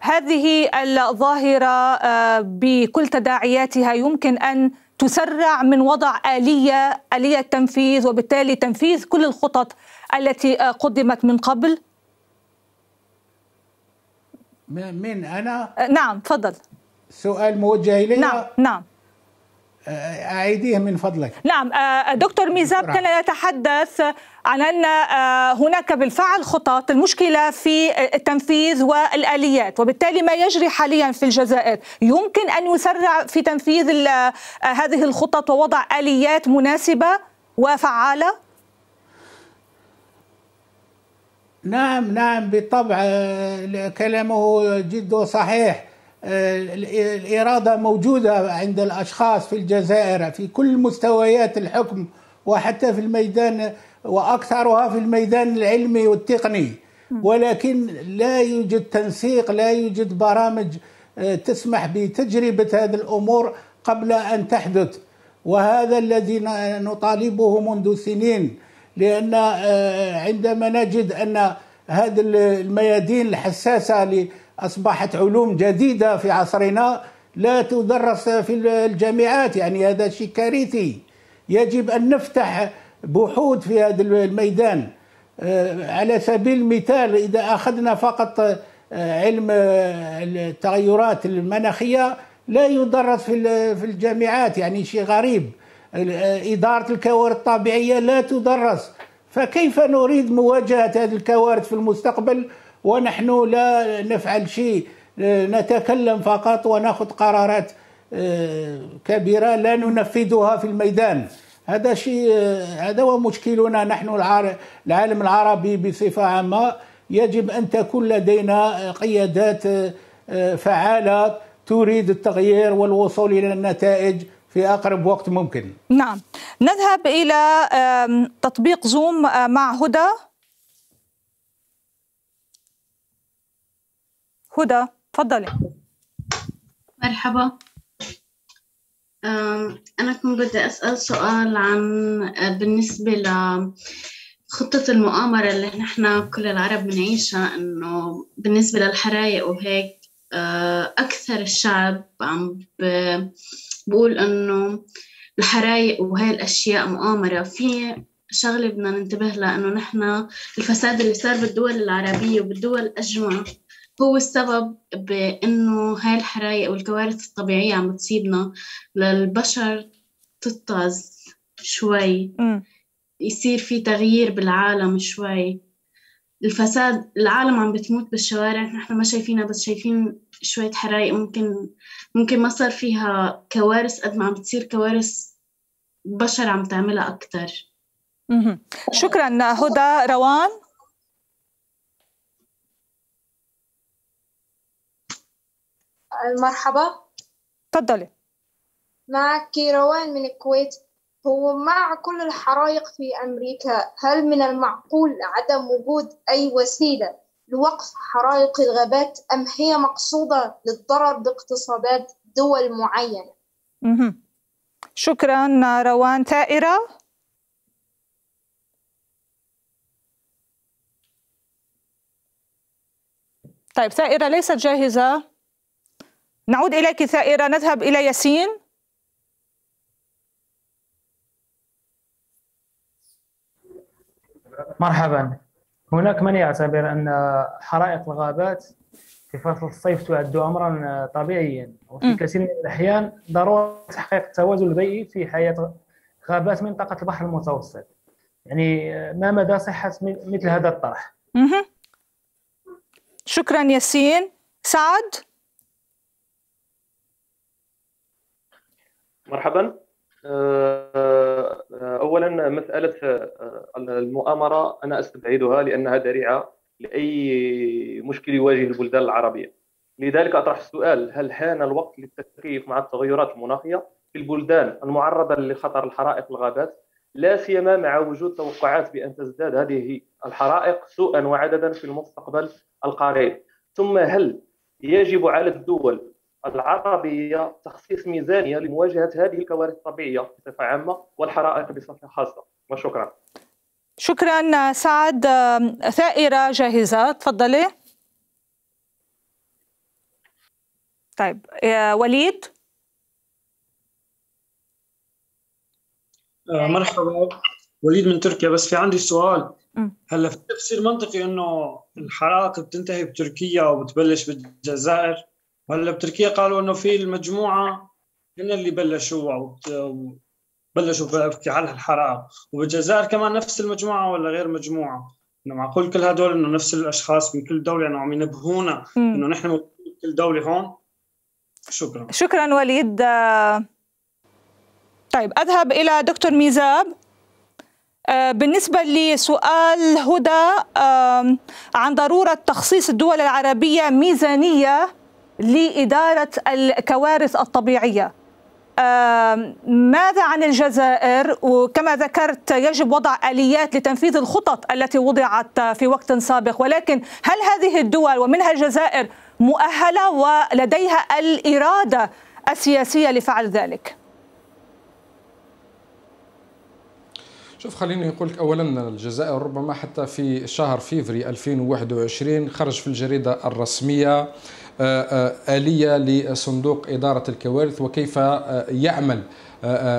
Speaker 1: هذه الظاهرة آه، بكل تداعياتها يمكن أن تسرع من وضع آلية آلية تنفيذ وبالتالي تنفيذ كل الخطط التي قدمت من قبل؟
Speaker 2: من أنا؟
Speaker 1: نعم تفضل
Speaker 2: سؤال موجه إلي
Speaker 1: نعم نعم
Speaker 2: أعيديه من فضلك.
Speaker 1: نعم دكتور ميزاب كان يتحدث عن أن هناك بالفعل خطط المشكلة في التنفيذ والآليات وبالتالي ما يجري حاليا في الجزائر. يمكن أن يسرع في تنفيذ هذه الخطط ووضع آليات مناسبة وفعالة؟
Speaker 2: نعم نعم بالطبع كلامه جد صحيح. الإرادة موجودة عند الأشخاص في الجزائر في كل مستويات الحكم وحتى في الميدان وأكثرها في الميدان العلمي والتقني. ولكن لا يوجد تنسيق لا يوجد برامج تسمح بتجربة هذه الأمور قبل أن تحدث. وهذا الذي نطالبه منذ سنين لأن عندما نجد أن هذه الميادين الحساسة أصبحت علوم جديدة في عصرنا لا تدرس في الجامعات يعني هذا شيء كارثي. يجب أن نفتح بحوث في هذا الميدان. على سبيل المثال إذا أخذنا فقط علم التغيرات المناخية لا يدرس في الجامعات يعني شيء غريب. إدارة الكوارث الطبيعية لا تدرس. فكيف نريد مواجهة هذه الكوارث في المستقبل؟ ونحن لا نفعل شيء نتكلم فقط وناخذ قرارات كبيرة لا ننفذها في الميدان. هذا شيء هذا هو مشكلنا نحن العالم العربي بصفة عامة. يجب أن تكون لدينا قيادات فعالة تريد التغيير والوصول إلى النتائج في أقرب وقت ممكن.
Speaker 1: نعم. نذهب إلى تطبيق زوم مع هدى. هدى تفضلي
Speaker 9: مرحبا. أنا كنت بدي أسأل سؤال عن بالنسبة لخطة المؤامرة اللي نحن كل العرب بنعيشها إنه بالنسبة للحرايق وهيك أكثر الشعب عم بقول إنه الحرايق وهي الأشياء مؤامرة. في شغلة بدنا ننتبه لها إنه نحن الفساد اللي صار بالدول العربية وبالدول الأجمع هو السبب بإنه هاي الحرايق والكوارث الطبيعية عم تصيبنا للبشر تتعظ شوي. م. يصير في تغيير بالعالم شوي. الفساد العالم عم بتموت بالشوارع نحن ما شايفينها بس شايفين شوية حرايق ممكن ممكن ما صار فيها كوارث قد ما عم بتصير كوارث بشر عم تعملها أكتر.
Speaker 1: شكرا هدى روان.
Speaker 10: مرحبا
Speaker 1: تفضلي.
Speaker 10: معك روان من الكويت. هو مع كل الحرائق في أمريكا هل من المعقول عدم وجود أي وسيلة لوقف حرائق الغابات أم هي مقصودة للضرر باقتصادات دول معينة؟
Speaker 1: شكرا روان. ثائرة طيب ثائرة ليست جاهزة. نعود إليك ثائرة. نذهب إلى ياسين.
Speaker 11: مرحبا. هناك من يعتبر أن حرائق الغابات في فصل الصيف تعد أمرا طبيعيا وفي كثير من الأحيان ضرورة تحقيق التوازن البيئي في حياة غابات منطقة البحر المتوسط. يعني ما مدى صحة مثل هذا الطرح؟
Speaker 1: شكرا ياسين. سعد؟
Speaker 12: مرحبا. آه، اولا مسألة آه، المؤامرة أنا أستبعدها لأنها ذريعة لأي مشكل يواجه البلدان العربية. لذلك أطرح السؤال هل حان الوقت للتكيف مع التغيرات المناخية في البلدان المعرضة لخطر الحرائق الغابات؟ لا سيما مع وجود توقعات بأن تزداد هذه الحرائق سوءا وعددا في المستقبل القريب ثم هل يجب على الدول العربية تخصيص ميزانية لمواجهة هذه الكوارث الطبيعية بصفة عامة والحرائق بصفة خاصة. وشكرا.
Speaker 1: شكرا سعد. ثائرة جاهزة تفضلي. طيب يا وليد.
Speaker 13: آه، مرحبا. وليد من تركيا بس في عندي سؤال. هلا في تفسير منطقي إنه الحرائق بتنتهي بتركيا وبتبلش بالجزائر. هلا بتركيا قالوا إنه في المجموعة هن اللي بلشوا بلشوا بافتعال الحرائق وبالجزائر كمان نفس المجموعة ولا غير مجموعة؟ إنه معقول كل هدول إنه نفس الأشخاص من كل دولة انه عم ينبهونا إنه نحن موجودين كل دولة هون؟ شكرا.
Speaker 1: شكرا وليد. طيب أذهب إلى دكتور ميزاب. آه، بالنسبة لسؤال هدى عن ضرورة تخصيص الدول العربية ميزانية لإدارة الكوارث الطبيعية. ماذا عن الجزائر؟ وكما ذكرت يجب وضع آليات لتنفيذ الخطط التي وضعت في وقت سابق. ولكن هل هذه الدول ومنها الجزائر مؤهلة ولديها الإرادة السياسية لفعل ذلك؟
Speaker 3: شوف خليني نقول لك اولا الجزائر ربما حتى في شهر فيفري 2021 خرج في الجريدة الرسمية آه، آه، آلية لصندوق إدارة الكوارث وكيف آه، يعمل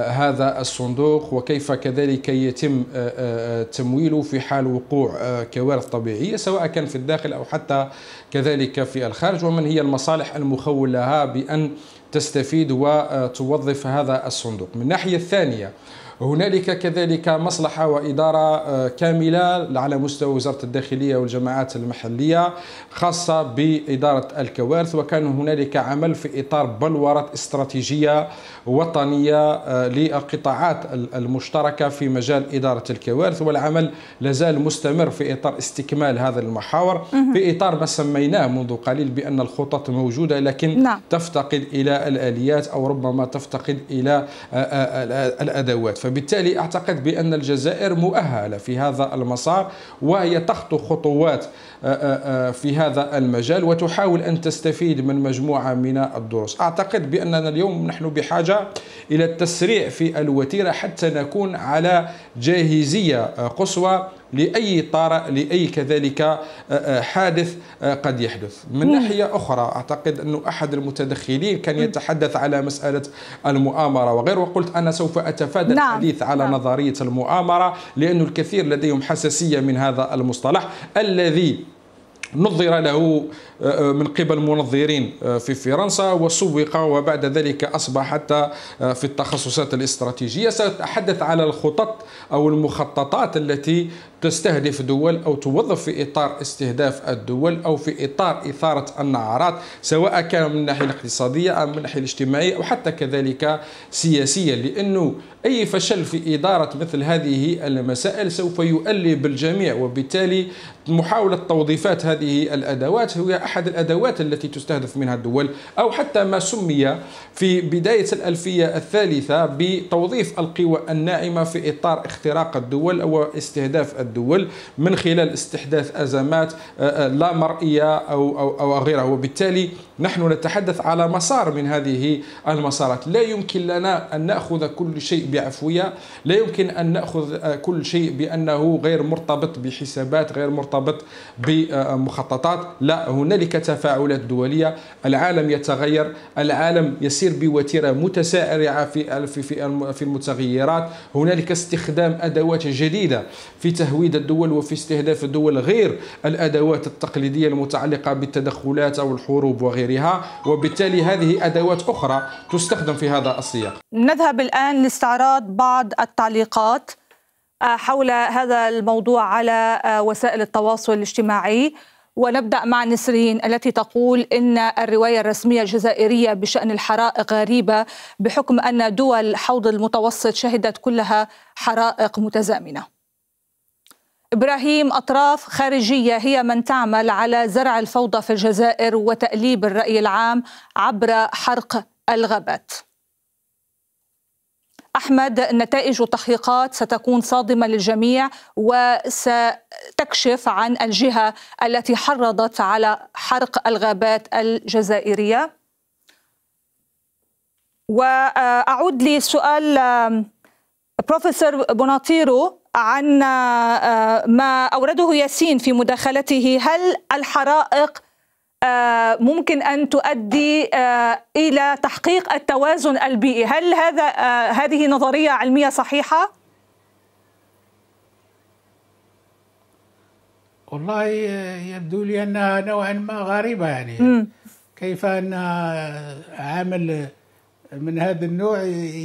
Speaker 3: هذا الصندوق وكيف كذلك يتم تمويله في حال وقوع كوارث طبيعية سواء كان في الداخل أو حتى كذلك في الخارج. ومن هي المصالح المخول لها بأن تستفيد وتوظف هذا الصندوق؟ من الناحية الثانية هنالك كذلك مصلحة وإدارة آه، كاملة على مستوى وزارة الداخلية والجماعات المحلية خاصة بإدارة الكوارث وكان هنالك عمل في إطار بلورة استراتيجية وطنية آه، للقطاعات المشتركة في مجال إدارة الكوارث والعمل لازال مستمر في إطار استكمال هذه المحاور في إطار ما سميناه منذ قليل بأن الخطط موجودة لكن نعم. تفتقد إلى الآليات أو ربما تفتقد إلى آه، الأدوات فبالتالي أعتقد بأن الجزائر مؤهلة في هذا المسار وهي تخطو خطوات في هذا المجال وتحاول أن تستفيد من مجموعة من الدروس أعتقد بأننا اليوم نحن بحاجة إلى التسريع في الوتيرة حتى نكون على جاهزية قصوى لأي طارئ لأي كذلك حادث قد يحدث من ناحية أخرى أعتقد أنه أحد المتدخلين كان يتحدث على مسألة المؤامرة وغير وقلت أنا سوف أتفادى نعم. الحديث على نعم. نظرية المؤامرة لأن الكثير لديهم حساسية من هذا المصطلح الذي نظر له آه، من قبل منظرين آه، في فرنسا وسوق وبعد ذلك أصبح حتى آه، في التخصصات الاستراتيجية. سأتحدث على الخطط أو المخططات التي تستهدف دول أو توظف في إطار استهداف الدول أو في إطار إثارة النعرات سواء كان من الناحية الاقتصادية أو من الناحية الاجتماعية أو حتى كذلك سياسيا لأنه أي فشل في إدارة مثل هذه المسائل سوف يؤلب الجميع وبالتالي محاولة توظيفات هذه الأدوات هي أحد الأدوات التي تستهدف منها الدول أو حتى ما سمي في بداية الألفية الثالثة بتوظيف القوى الناعمة في إطار اختراق الدول أو استهداف الدول من خلال استحداث أزمات آه، آه، لا مرئية أو, أو, أو غيرها. وبالتالي نحن نتحدث على مسار من هذه المسارات. لا يمكن لنا أن نأخذ كل شيء بعفوية لا يمكن أن نأخذ آه، كل شيء بأنه غير مرتبط بحسابات غير مرتبط بمخططات. لا هنالك تفاعلات دولية. العالم يتغير. العالم يسير بوتيرة متسارعة في في المتغيرات. هنالك استخدام أدوات جديدة في تهويد الدول وفي استهداف الدول غير الأدوات التقليدية المتعلقة بالتدخلات أو الحروب وغيرها. وبالتالي هذه أدوات أخرى تستخدم في هذا السياق.
Speaker 1: نذهب الآن لاستعراض بعض التعليقات. حول هذا الموضوع على آه، وسائل التواصل الاجتماعي ونبدأ مع نسرين التي تقول إن الرواية الرسمية الجزائرية بشأن الحرائق غريبة بحكم أن دول حوض المتوسط شهدت كلها حرائق متزامنة. إبراهيم أطراف خارجية هي من تعمل على زرع الفوضى في الجزائر وتأليب الرأي العام عبر حرق الغابات. أحمد نتائج التحقيقات ستكون صادمة للجميع وستكشف عن الجهة التي حرضت على حرق الغابات الجزائرية. وأعود لسؤال بروفيسور بوناتيرو عن ما أورده ياسين في مداخلته هل الحرائق ممكن أن تؤدي آه، إلى تحقيق التوازن البيئي. هل هذا آه، هذه نظرية علمية صحيحة؟
Speaker 2: والله يبدو لي أنها نوعا ما غريبة يعني. م. كيف أن عامل من هذا النوع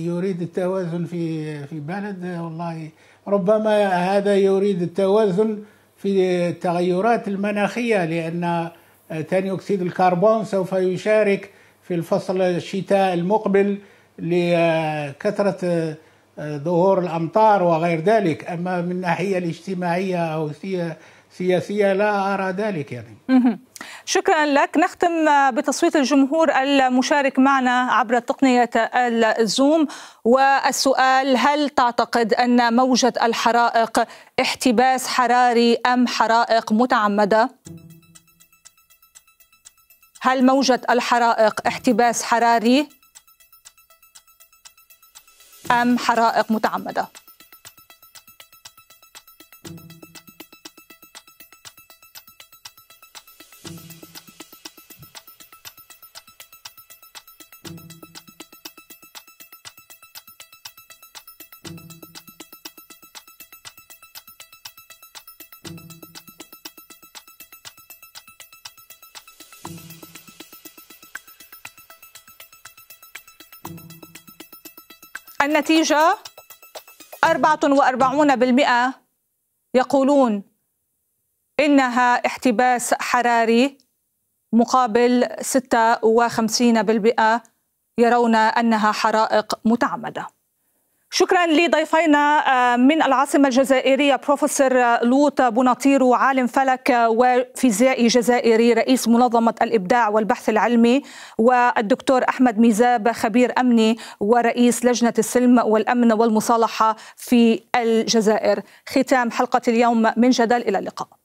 Speaker 2: يريد التوازن في في بلد؟ والله ربما هذا يريد التوازن في التغيرات المناخية لأن ثاني أكسيد الكربون سوف يشارك في الفصل الشتاء المقبل لكثرة ظهور الأمطار وغير ذلك أما من الناحية الاجتماعية أو سياسيه لا أرى ذلك يعني.
Speaker 1: شكرا لك نختم بتصويت الجمهور المشارك معنا عبر تقنية الزوم والسؤال هل تعتقد أن موجة الحرائق احتباس حراري أم حرائق متعمدة؟ هل موجة الحرائق احتباس حراري أم حرائق متعمدة؟ النتيجة 44% يقولون إنها احتباس حراري مقابل 56% يرون أنها حرائق متعمدة. شكرا لضيفينا من العاصمة الجزائرية بروفيسور لوط بوناطيرو عالم فلك وفيزيائي جزائري رئيس منظمة الإبداع والبحث العلمي والدكتور أحمد ميزاب خبير أمني ورئيس لجنة السلم والأمن والمصالحة في الجزائر. ختام حلقة اليوم من جدل إلى اللقاء.